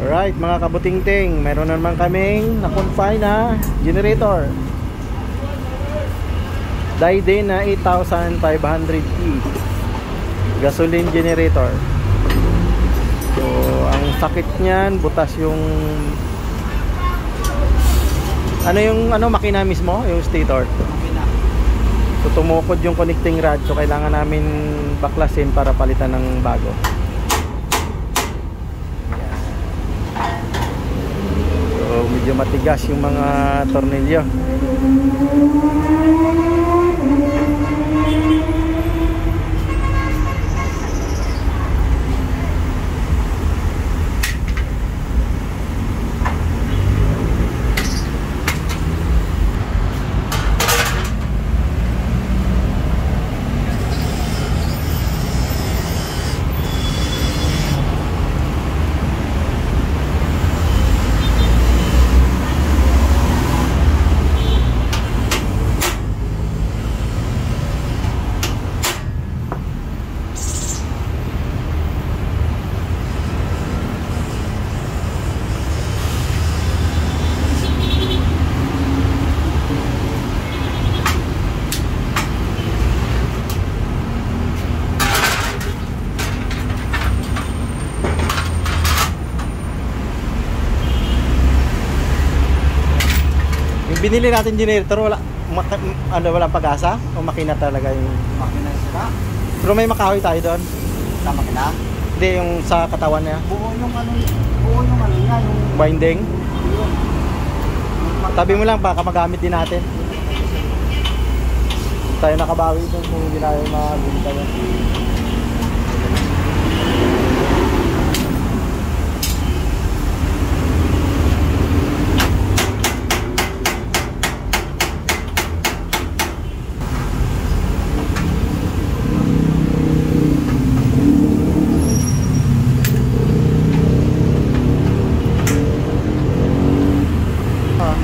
Alright mga kabutingting, meron na naman kaming na-confine na generator. Dayday na 8,500E. Gasoline generator. So, ang sakit niyan, butas yung ano yung ano makina mismo, yung stator. So tumukod yung connecting rod so kailangan namin baklasin para palitan ng bago. So medyo matigas yung mga tornilyo. Binili natin generator wala maka, ano wala pag-asa o makina talaga yung Makina sila. pero may makahoy tayo doon. Sa makina. Hindi yung sa katawan niya. Buo yung ano, buo yung ano niya, yung Binding. yun. Tabi mo lang baka magamit din natin. Tayo nakabawi doon kung hindi natin mabinta yan. Ah.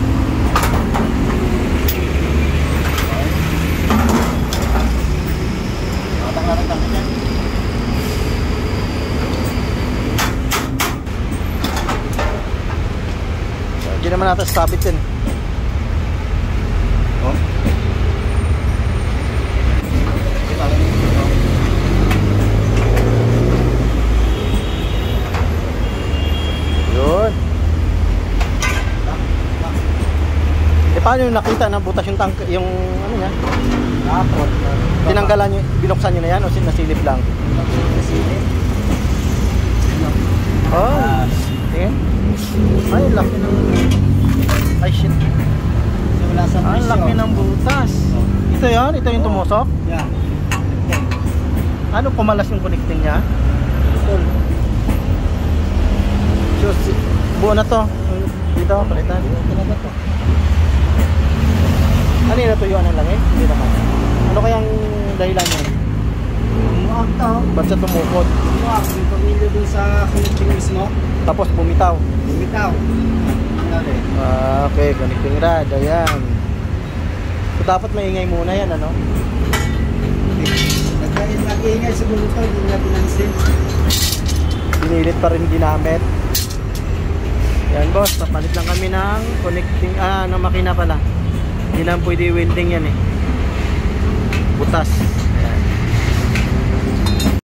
Matang-atang kami niyan. Hindi naman natin sabit din. Oh. Yun. Eh paano yung nakita na butas yung tank, yung ano niya? Napot. Tinanggalan niyo, binuksan niyo na yan o sin- nasilip lang? Nasilip. Oh. Tingin. Ay, laki ng... Ay, shit. So, wala sa Ang presyo. laki ng butas. Ito yan? Ito yung tumusok? Yan. Ano kumalas yung connecting niya? So, si- buo na to. Dito, palitan. Talaga to. Ano yun natuyuan ng langit? Hindi naman. Ano kayang dahilan yun? Umuag to. Ba't siya tumukod? Umuag. Yung pamilya dun sa connecting mismo. Tapos bumitaw. Bumitaw. Ah, okay, connecting rod. Ayan. So, dapat maingay muna yan, ano? Nag- Nag-iingay sa buluto, hindi niya pinansin. Pinilit pa rin ginamit. Yan, boss. Papalit lang kami ng connecting, ah, ng makina pala. Hindi lang pwede welding yan eh. Butas.